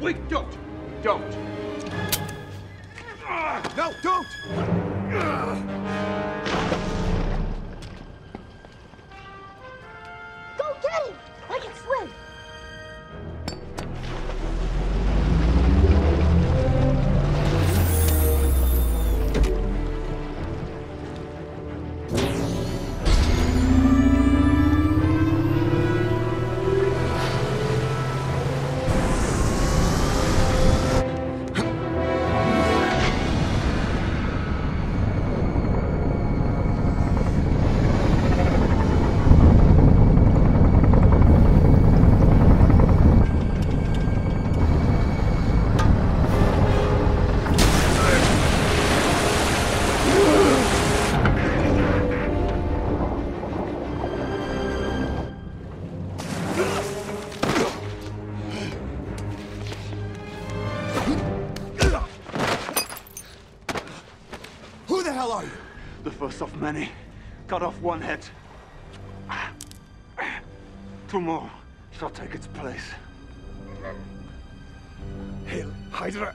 Please, don't. Don't. No, don't! Go get him! I can swim! Hell are you? The first of many. Cut off one head. Two more shall take its place. Hail Hydra!